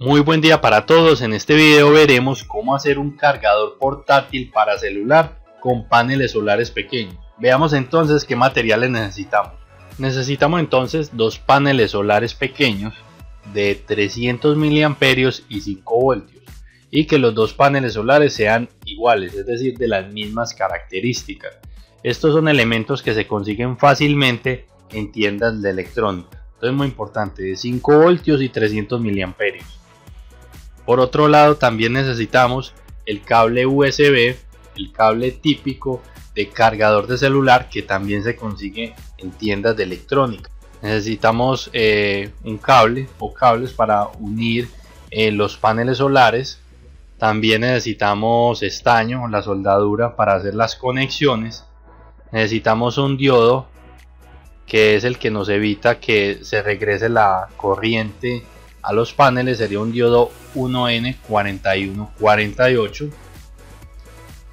Muy buen día para todos, en este video veremos cómo hacer un cargador portátil para celular con paneles solares pequeños. Veamos entonces qué materiales necesitamos. Necesitamos entonces dos paneles solares pequeños de 300 mA y 5 voltios y que los dos paneles solares sean iguales, es decir, de las mismas características. Estos son elementos que se consiguen fácilmente en tiendas de electrónica. Entonces muy importante, de 5 voltios y 300 mA. Por otro lado también necesitamos el cable USB, el cable típico de cargador de celular que también se consigue en tiendas de electrónica. Necesitamos eh, un cable o cables para unir eh, los paneles solares. También necesitamos estaño, la soldadura para hacer las conexiones. Necesitamos un diodo que es el que nos evita que se regrese la corriente a los paneles sería un diodo 1N4148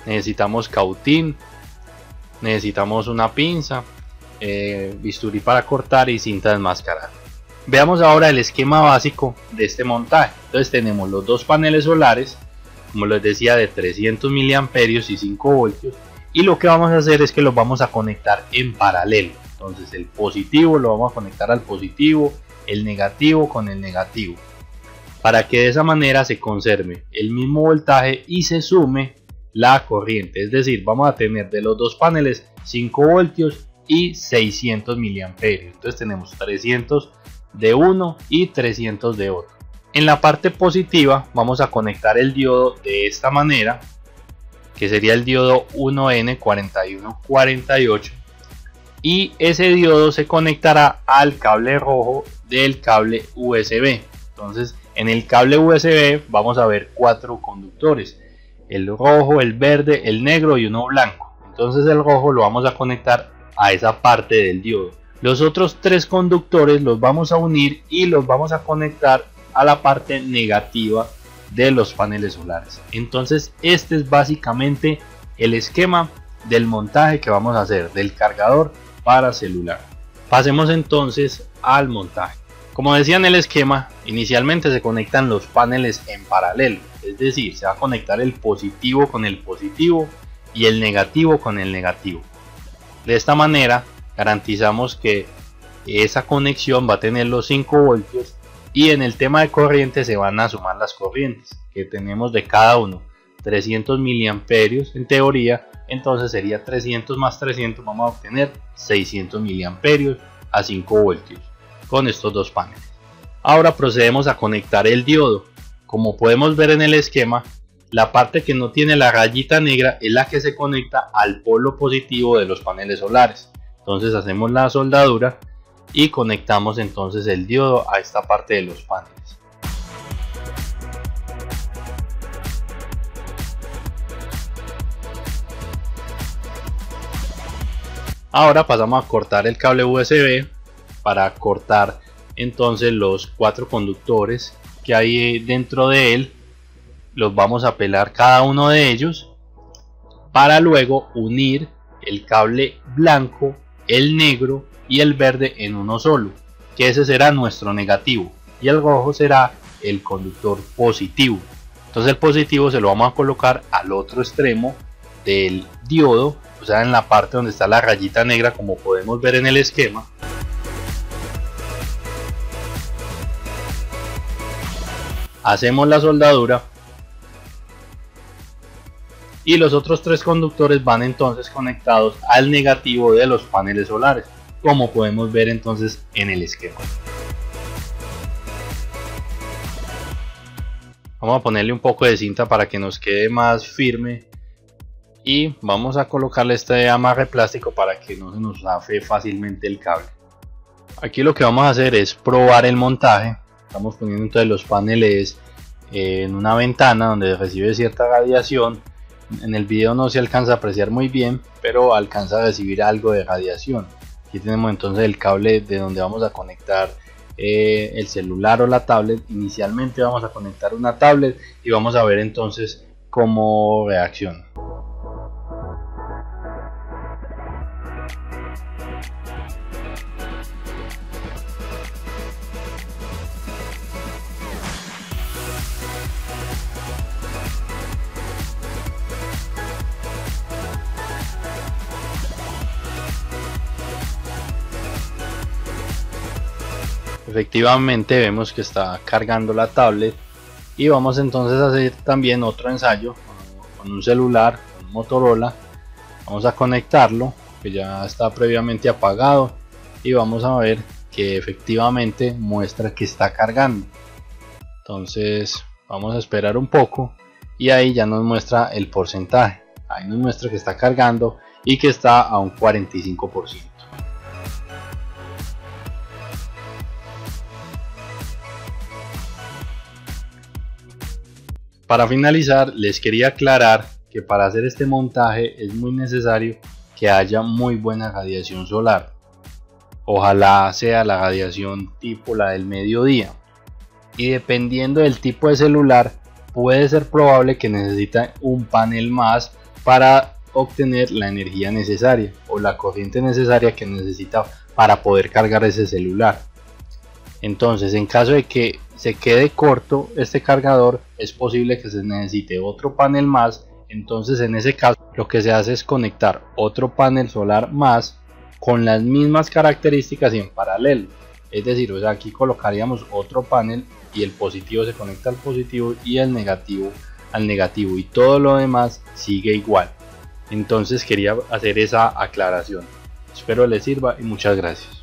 necesitamos cautín necesitamos una pinza eh, bisturí para cortar y cinta enmascarada veamos ahora el esquema básico de este montaje. Entonces tenemos los dos paneles solares como les decía de 300 miliamperios y 5 voltios y lo que vamos a hacer es que los vamos a conectar en paralelo. Entonces el positivo lo vamos a conectar al positivo el negativo con el negativo para que de esa manera se conserve el mismo voltaje y se sume la corriente. Es decir vamos a tener de los dos paneles 5 voltios y 600 miliamperios. Entonces tenemos 300 de uno y 300 de otro. En la parte positiva vamos a conectar el diodo de esta manera que sería el diodo 1N4148 y ese diodo se conectará al cable rojo del cable USB. Entonces en el cable USB vamos a ver cuatro conductores. El rojo, el verde, el negro y uno blanco. Entonces el rojo lo vamos a conectar a esa parte del diodo. Los otros tres conductores los vamos a unir y los vamos a conectar a la parte negativa de los paneles solares. Entonces este es básicamente el esquema del montaje que vamos a hacer del cargador para celular. Pasemos entonces al montaje. Como decía en el esquema, inicialmente se conectan los paneles en paralelo, es decir, se va a conectar el positivo con el positivo y el negativo con el negativo. De esta manera garantizamos que esa conexión va a tener los 5 voltios y en el tema de corriente se van a sumar las corrientes que tenemos de cada uno 300 miliamperios en teoría entonces sería 300 más 300 vamos a obtener 600 miliamperios a 5 voltios con estos dos paneles. Ahora procedemos a conectar el diodo. Como podemos ver en el esquema la parte que no tiene la rayita negra es la que se conecta al polo positivo de los paneles solares. Entonces hacemos la soldadura y conectamos entonces el diodo a esta parte de los paneles Ahora pasamos a cortar el cable USB para cortar entonces los cuatro conductores que hay dentro de él. Los vamos a pelar cada uno de ellos para luego unir el cable blanco, el negro y el verde en uno solo, que ese será nuestro negativo y el rojo será el conductor positivo. Entonces el positivo se lo vamos a colocar al otro extremo del diodo o sea en la parte donde está la rayita negra como podemos ver en el esquema. Hacemos la soldadura. Y los otros tres conductores van entonces conectados al negativo de los paneles solares como podemos ver entonces en el esquema. Vamos a ponerle un poco de cinta para que nos quede más firme y vamos a colocarle este amarre plástico para que no se nos zafe fácilmente el cable. Aquí lo que vamos a hacer es probar el montaje. Estamos poniendo entonces los paneles en una ventana donde recibe cierta radiación. En el video no se alcanza a apreciar muy bien pero alcanza a recibir algo de radiación. Aquí tenemos entonces el cable de donde vamos a conectar eh, el celular o la tablet. Inicialmente vamos a conectar una tablet y vamos a ver entonces cómo reacciona efectivamente vemos que está cargando la tablet y vamos entonces a hacer también otro ensayo con un celular con un Motorola. Vamos a conectarlo que ya está previamente apagado y vamos a ver que efectivamente muestra que está cargando. Entonces vamos a esperar un poco y ahí ya nos muestra el porcentaje. Ahí nos muestra que está cargando y que está a un 45% Para finalizar, les quería aclarar que para hacer este montaje es muy necesario que haya muy buena radiación solar. Ojalá sea la radiación tipo la del mediodía. Y dependiendo del tipo de celular, puede ser probable que necesite un panel más para obtener la energía necesaria o la corriente necesaria que necesita para poder cargar ese celular. Entonces, en caso de que se quede corto este cargador, es posible que se necesite otro panel más. Entonces, en ese caso, lo que se hace es conectar otro panel solar más con las mismas características y en paralelo. Es decir, o sea, aquí colocaríamos otro panel y el positivo se conecta al positivo y el negativo al negativo y todo lo demás sigue igual. Entonces quería hacer esa aclaración. Espero les sirva y muchas gracias.